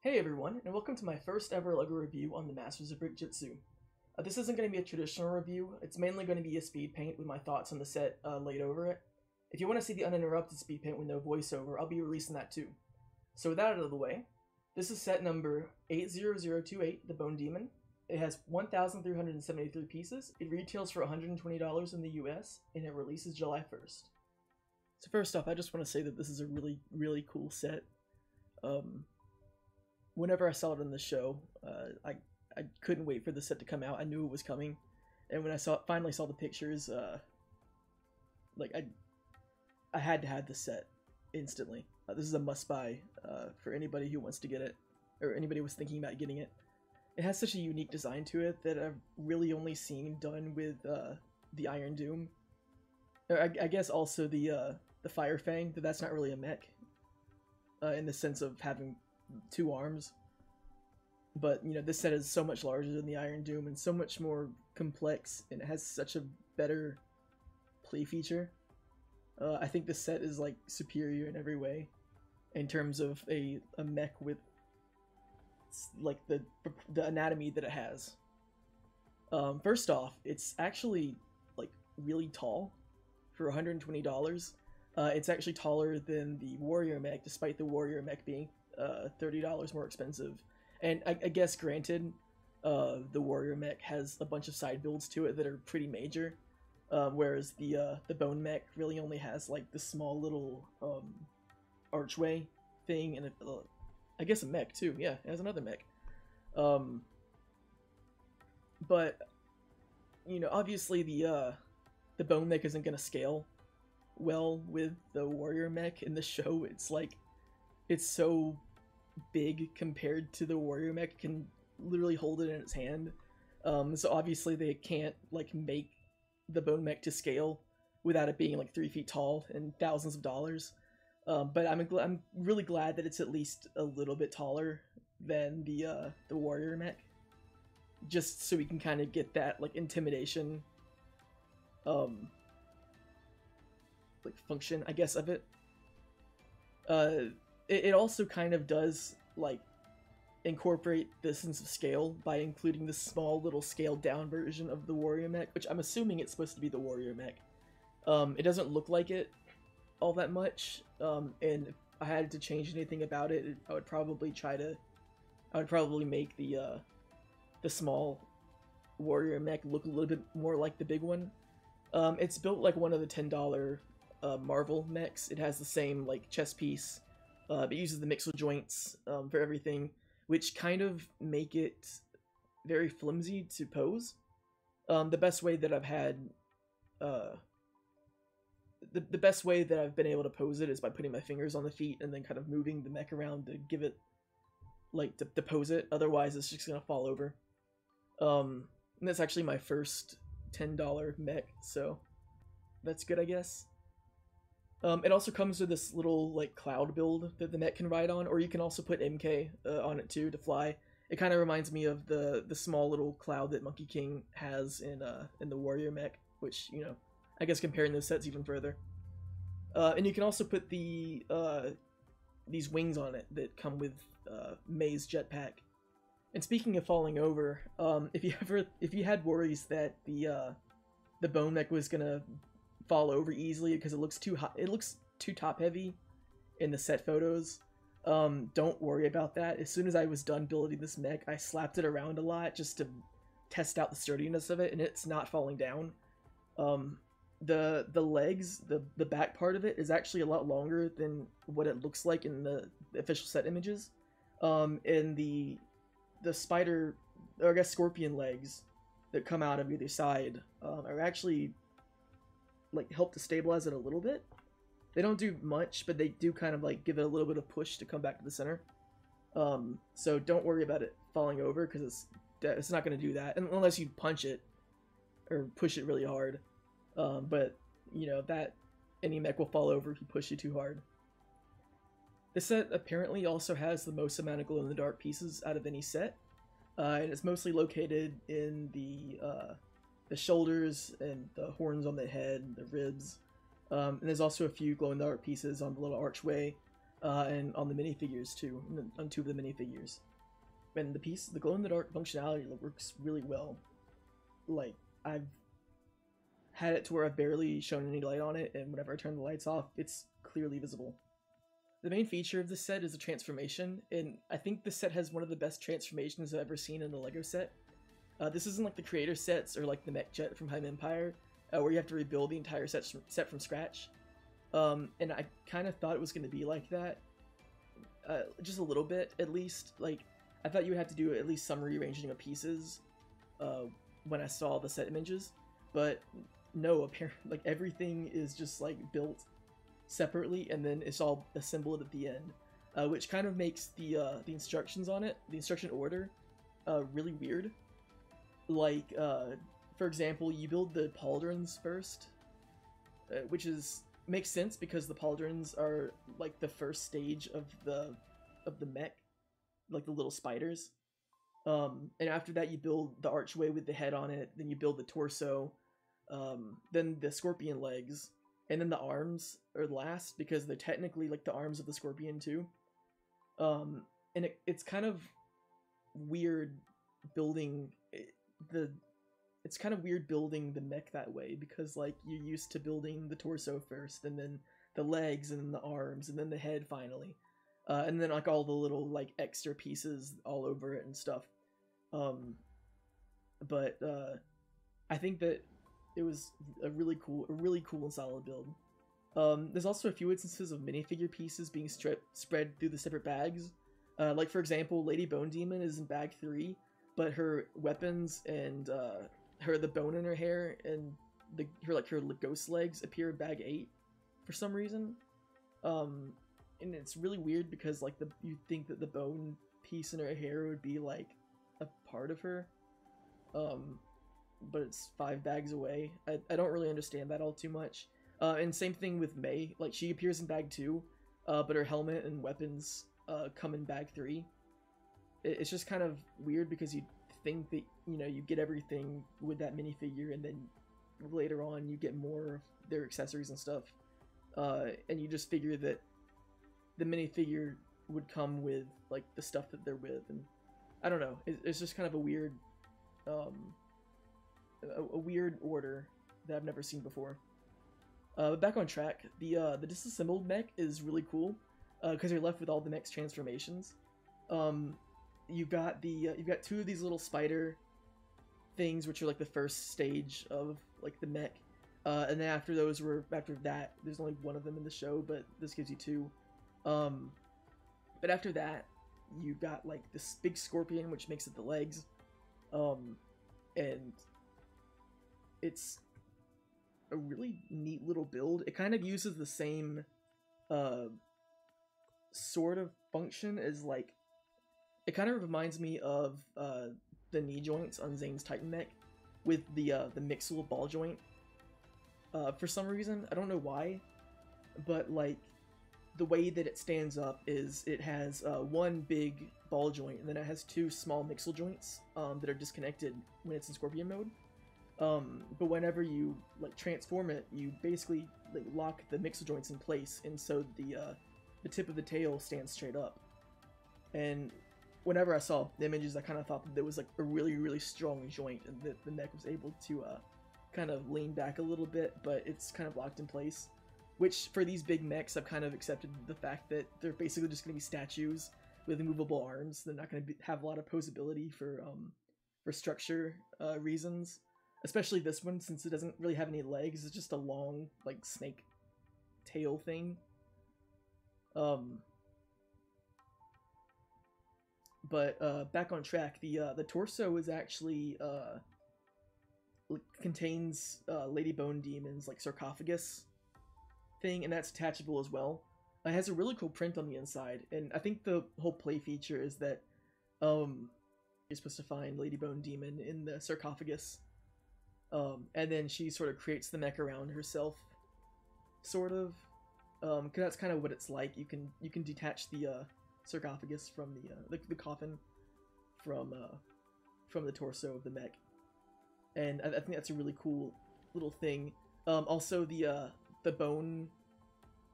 Hey everyone, and welcome to my first ever LEGO review on the Masters of Brickjitzu. Uh, this isn't going to be a traditional review, it's mainly going to be a speed paint with my thoughts on the set uh, laid over it. If you want to see the uninterrupted speed paint with no voiceover, I'll be releasing that too. So with that out of the way, this is set number 80028, the Bone Demon. It has 1,373 pieces, it retails for $120 in the US, and it releases July 1st. So first off, I just want to say that this is a really, really cool set. Um, whenever I saw it on the show, uh, I I couldn't wait for the set to come out. I knew it was coming, and when I saw finally saw the pictures, uh, like I I had to have the set instantly. Uh, this is a must buy uh, for anybody who wants to get it, or anybody who was thinking about getting it. It has such a unique design to it that I've really only seen done with uh, the Iron Doom. Or I, I guess also the uh, the Fire Fang, but that's not really a mech. In the sense of having two arms. But you know, this set is so much larger than the Iron Doom and so much more complex, and it has such a better play feature. Uh, I think this set is like superior in every way, in terms of a, a mech with like the the anatomy that it has. Um, first off, it's actually like really tall for $120. Uh, it's actually taller than the Warrior mech, despite the Warrior mech being uh, $30 more expensive. And I, I guess, granted, uh, the Warrior mech has a bunch of side builds to it that are pretty major, um, whereas the uh, the Bone mech really only has like the small little um, archway thing, and a, uh, I guess a mech too. Yeah, it has another mech. Um, but you know, obviously the uh, the Bone mech isn't gonna scale well with the Warrior mech in the show. It's like it's so big compared to the warrior mech can literally hold it in its hand. Um, so obviously they can't like make the bone mech to scale without it being like three feet tall and thousands of dollars. Um, but I'm I'm really glad that it's at least a little bit taller than the uh, the warrior mech, just so we can kind of get that like intimidation, um, like function I guess of it. Uh, it, it also kind of does like incorporate the sense of scale by including this small little scaled down version of the warrior mech, which I'm assuming it's supposed to be the warrior mech. Um, it doesn't look like it all that much, um, and if I had to change anything about it, I would probably try to, I would probably make the uh, the small warrior mech look a little bit more like the big one. Um, it's built like one of the ten dollar uh, Marvel mechs. It has the same like chest piece uh, it uses the mixel joints um, for everything, which kind of make it very flimsy to pose. Um, the best way that I've had, uh, the, the best way that I've been able to pose it is by putting my fingers on the feet and then kind of moving the mech around to give it, like, to, to pose it. Otherwise, it's just gonna fall over. Um, and that's actually my first $10 mech, so that's good, I guess. Um, it also comes with this little like cloud build that the mech can ride on, or you can also put MK uh, on it too to fly. It kind of reminds me of the the small little cloud that Monkey King has in uh in the Warrior mech, which you know, I guess comparing those sets even further. Uh, and you can also put the uh, these wings on it that come with uh, Mei's jetpack. And speaking of falling over, um, if you ever if you had worries that the uh, the bone mech was gonna fall over easily because it looks too hot. It looks too top heavy in the set photos. Um, don't worry about that. As soon as I was done building this mech, I slapped it around a lot just to test out the sturdiness of it, and it's not falling down. Um, the the legs, the the back part of it is actually a lot longer than what it looks like in the, official set images. Um, and the the spider, or I guess scorpion legs that come out of either side um, are actually like help to stabilize it a little bit. They don't do much, but they do kind of like give it a little bit of push to come back to the center. Um, so don't worry about it falling over because it's it's not going to do that unless you punch it or push it really hard. Um, but you know that any mech will fall over if you push it too hard. This set apparently also has the most amount of glow in the dark pieces out of any set, uh, and it's mostly located in the uh, the shoulders and the horns on the head, the ribs. Um, and there's also a few glow in the dark pieces on the little archway. uh, and on the minifigures too, on two of the minifigures. And the piece, the glow in the dark functionality works really well. Like I've had it to where I've barely shown any light on it, and whenever I turn the lights off, it's clearly visible. The main feature of the set is the transformation, and I think the set has one of the best transformations I've ever seen in a LEGO set. Uh, this isn't like the creator sets or like the mech jet from Heim Empire, uh, where you have to rebuild the entire set, set from scratch. Um, and I kind of thought it was going to be like that, uh, just a little bit at least. Like, I thought you would have to do at least some rearranging of pieces uh, when I saw the set images, but no, apparently, like everything is just like built separately, and then it's all assembled at the end, uh, which kind of makes the uh, the instructions on it, the instruction order, uh, really weird. Like, uh, for example, you build the pauldrons first, uh, which is makes sense because the pauldrons are like the first stage of the of the mech, like the little spiders. Um, and after that, you build the archway with the head on it. Then you build the torso, um, then the scorpion legs, and then the arms are last because they're technically like the arms of the scorpion too. Um, and it, it's kind of weird building the it's kind of weird building the mech that way because like you're used to building the torso first and then the legs and then the arms and then the head finally. Uh, and then like all the little like extra pieces all over it and stuff. Um but uh i think that it was a really cool a really cool and solid build. Um there's also a few instances of minifigure pieces being stre- spread through the separate bags. Uh, like for example lady bone demon is in bag three but her weapons and uh, her the bone in her hair and the her like her ghost legs appear in bag eight for some reason. Um, and it's really weird because like the you think that the bone piece in her hair would be like a part of her, um, but it's five bags away. I I don't really understand that all too much. Uh, and same thing with Mei. Like she appears in bag two, uh, but her helmet and weapons uh, come in bag three. It, it's just kind of weird because you think that you know you get everything with that minifigure, and then later on you get more of their accessories and stuff, uh, and you just figure that the minifigure would come with like the stuff that they're with, and I don't know. It, it's just kind of a weird, um, a, a weird order that I've never seen before. Uh, but back on track, the uh, the disassembled mech is really cool because uh, you're left with all the mech's transformations. Um, you've got the uh, you've got two of these little spider things, which are like the first stage of like the mech, uh, and then after those were after that, there's only one of them in the show, but this gives you two. Um, but after that, you got like this big scorpion, which makes it the legs, um, and it's a really neat little build. It kind of uses the same uh, sort of function as like it kind of reminds me of uh, the knee joints on Zane's Titan mech with the uh, the Mixel ball joint. Uh, for some reason, I don't know why, but like the way that it stands up is it has uh, one big ball joint and then it has two small Mixel joints um, that are disconnected when it's in Scorpion mode. Um, but whenever you like transform it, you basically like lock the Mixel joints in place, and so the uh, the tip of the tail stands straight up. And whenever I saw the images, I kind of thought that there was like a really, really strong joint and that the neck was able to uh, kind of lean back a little bit, but it's kind of locked in place. Which, for these big mechs, I've kind of accepted the fact that they're basically just going to be statues with movable arms. They're not going to have a lot of posability for um, for structure uh, reasons. Especially this one, since it doesn't really have any legs. It's just a long, like, snake tail thing. Um, but uh, back on track, the uh, the torso is actually uh, contains uh, Lady Bone Demon's like sarcophagus thing, and that's attachable as well. It has a really cool print on the inside, and I think the whole play feature is that um, you're supposed to find Lady Bone Demon in the sarcophagus, um, and then she sort of creates the mech around herself, sort of, because um, that's kind of what it's like. You can you can detach the uh, sarcophagus from the, uh, the, the coffin from uh, from the torso of the mech, and I, I think that's a really cool little thing. Um, also, the uh, the bone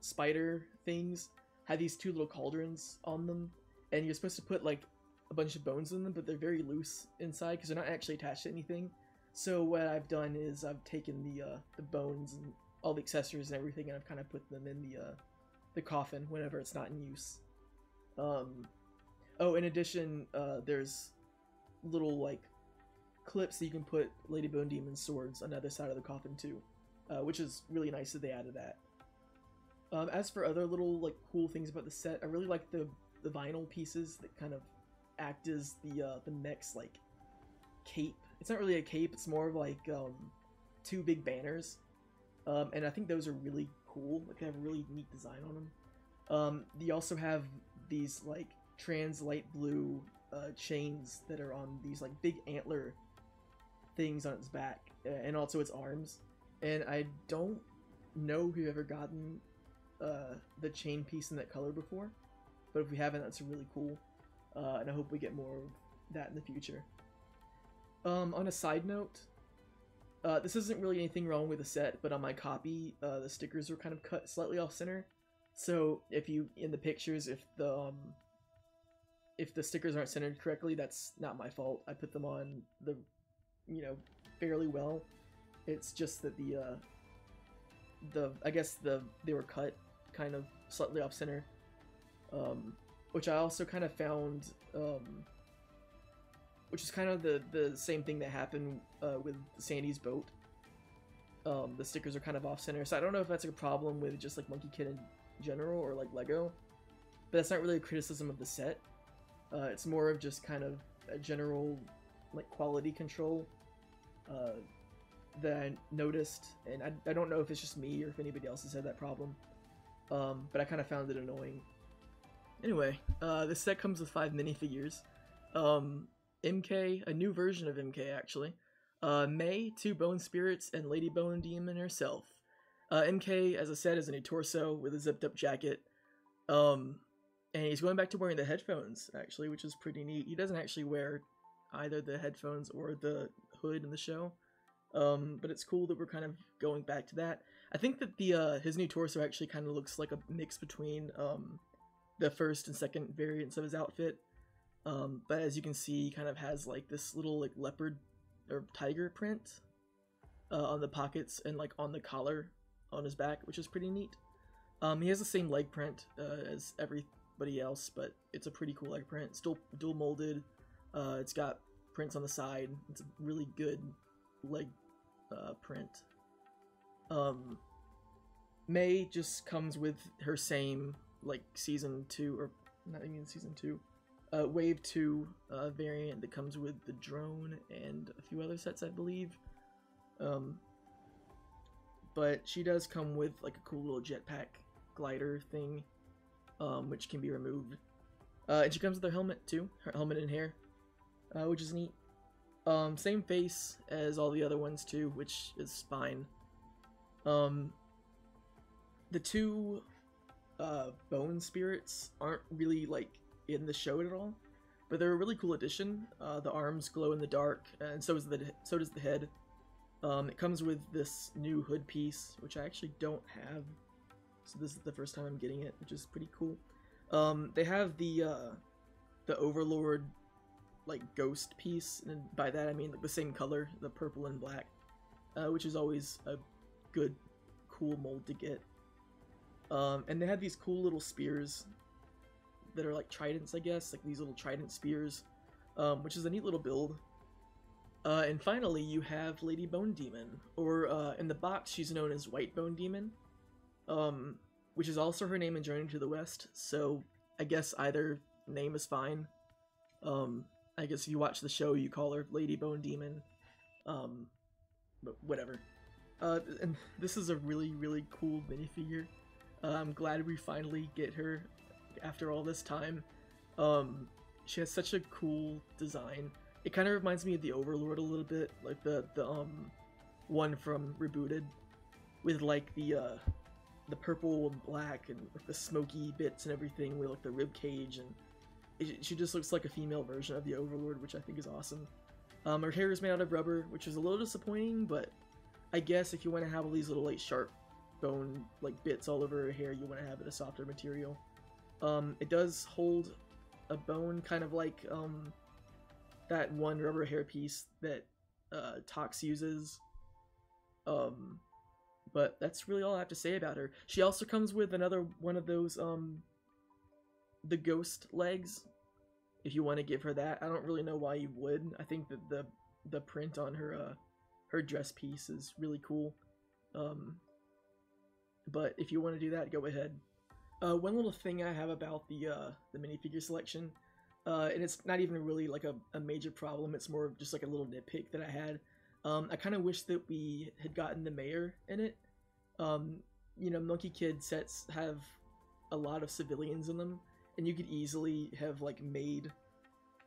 spider things have these two little cauldrons on them, and you're supposed to put like a bunch of bones in them, but they're very loose inside because they're not actually attached to anything. So what I've done is I've taken the uh, the bones and all the accessories and everything, and I've kind of put them in the uh, the coffin whenever it's not in use. Um, oh, in addition, uh, there's little like clips that you can put Lady Bone Demon's swords on the other side of the coffin too, uh, which is really nice that they added that. Um, as for other little like cool things about the set, I really like the the vinyl pieces that kind of act as the uh, the mech's like cape. It's not really a cape; it's more of like um, two big banners, um, and I think those are really cool. Like they have a really neat design on them. Um, you also have these like trans light blue uh, chains that are on these like big antler things on its back and also its arms. And I don't know if you've ever gotten uh, the chain piece in that color before, but if we haven't, that's really cool. Uh, and I hope we get more of that in the future. Um, on a side note, uh, this isn't really anything wrong with the set, but on my copy, uh, the stickers were kind of cut slightly off center. So if you in the pictures, if the um, if the stickers aren't centered correctly, that's not my fault. I put them on the, you know, fairly well. It's just that the uh, the I guess the they were cut kind of slightly off center, um, which I also kind of found, um, which is kind of the the same thing that happened uh, with Sandy's boat. Um, the stickers are kind of off center, so I don't know if that's a problem with just like Monkie Kid in general or like Lego, but that's not really a criticism of the set. Uh, it's more of just kind of a general like quality control uh, that I noticed, and I, I don't know if it's just me or if anybody else has had that problem, um, but I kind of found it annoying. Anyway, uh, this set comes with five minifigures. Um, MK, a new version of MK actually. Uh, Mei, two bone spirits, and Lady Bone Demon herself. Uh, MK, as I said, is a new torso with a zipped up jacket. Um, and he's going back to wearing the headphones actually, which is pretty neat. He doesn't actually wear either the headphones or the hood in the show. Um, but it's cool that we're kind of going back to that. I think that the uh, his new torso actually kind of looks like a mix between um, the first and second variants of his outfit. Um, but as you can see, he kind of has like this little like leopard or tiger print uh, on the pockets and like on the collar on his back, which is pretty neat. Um, he has the same leg print uh, as everybody else, but it's a pretty cool leg print. Still dual molded. Uh, it's got prints on the side. It's a really good leg uh, print. Um, Mei just comes with her same like season two or not even season two, uh, wave two uh, variant that comes with the drone and a few other sets, I believe. Um, but she does come with like a cool little jetpack glider thing, um, which can be removed. Uh, and she comes with her helmet too, her helmet and hair, uh, which is neat. Um, same face as all the other ones too, which is fine. Um, the two uh, bone spirits aren't really like in the show at all, but they're a really cool addition. Uh, the arms glow in the dark, and so is the so does the head. Um, it comes with this new hood piece, which I actually don't have, so this is the first time I'm getting it, which is pretty cool. Um, they have the uh, the Overlord like ghost piece, and by that I mean like the same color, the purple and black, uh, which is always a good, cool mold to get. Um, and they have these cool little spears that are like tridents, I guess, like these little trident spears, um, which is a neat little build. Uh, and finally, you have Lady Bone Demon, or uh, in the box, she's known as White Bone Demon, um, which is also her name in Journey to the West. So I guess either name is fine. Um, I guess if you watch the show, you call her Lady Bone Demon. Um, but whatever. Uh, and this is a really, really cool minifigure. Uh, I'm glad we finally get her after all this time. Um, she has such a cool design. It kind of reminds me of the Overlord a little bit, like the the um one from Rebooted, with like the uh the purple and black and like, the smoky bits and everything, with like the rib cage and it, she just looks like a female version of the Overlord, which I think is awesome. Um, her hair is made out of rubber, which is a little disappointing, but I guess if you want to have all these little like sharp bone like bits all over her hair, you want to have it a softer material. Um, it does hold a bone, kind of like um, that one rubber hair piece that uh, Tox uses. Um, but that's really all I have to say about her. She also comes with another one of those um, the ghost legs. If you want to give her that, I don't really know why you would. I think that the the print on her uh, her dress piece is really cool. Um, but if you want to do that, go ahead. Uh, one little thing I have about the uh, the minifigure selection, uh, and it's not even really like a, a major problem. It's more of just like a little nitpick that I had. Um, I kind of wish that we had gotten the mayor in it. Um, you know, Monkie Kid sets have a lot of civilians in them, and you could easily have like made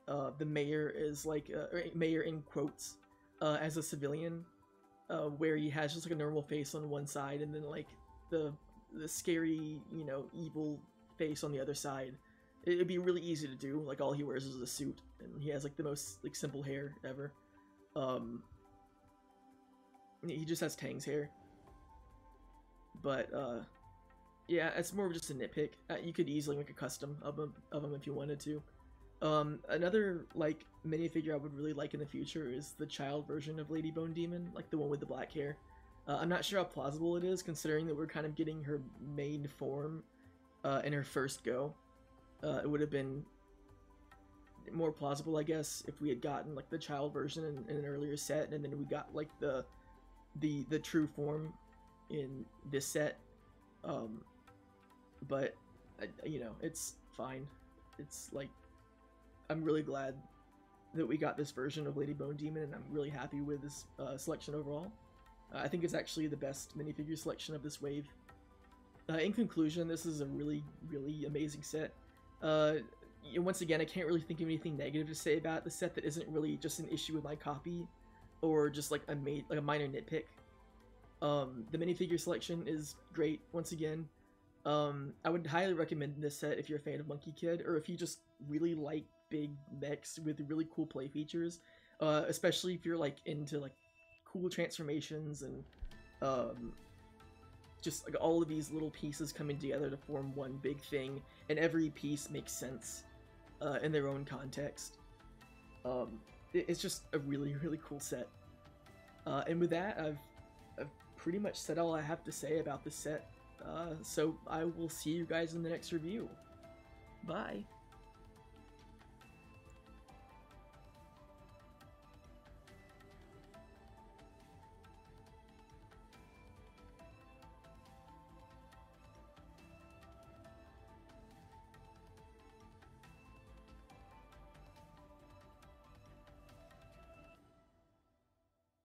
uh, the mayor is like uh, mayor in quotes uh, as a civilian, uh, where he has just like a normal face on one side, and then like the the scary, you know, evil face on the other side. It'd be really easy to do. Like all he wears is a suit, and he has like the most like simple hair ever. Um, he just has Tang's hair. But uh, yeah, it's more of just a nitpick. Uh, you could easily make a custom of him of him if you wanted to. Um, another like minifigure I would really like in the future is the child version of Lady Bone Demon, like the one with the black hair. Uh, I'm not sure how plausible it is, considering that we're kind of getting her main form uh, in her first go. Uh, it would have been more plausible, I guess, if we had gotten like the child version in, in, an earlier set, and then we got like the the the true form in this set. Um, but you know, it's fine. It's like I'm really glad that we got this version of Lady Bone Demon, and I'm really happy with this uh, selection overall. Uh, I think it's actually the best minifigure selection of this wave. Uh, in conclusion, this is a really, really amazing set. Uh, once again, I can't really think of anything negative to say about the set that isn't really just an issue with my copy, or just like a made like a minor nitpick. Um, the minifigure selection is great. Once again, um, I would highly recommend this set if you're a fan of Monkie Kid, or if you just really like big mechs with really cool play features. Uh, especially if you're like into like cool transformations and um, just like all of these little pieces coming together to form one big thing, and every piece makes sense uh, in their own context. Um, it's just a really really cool set. Uh, and with that, I've, I've pretty much said all I have to say about this set. Uh, so I will see you guys in the next review. Bye.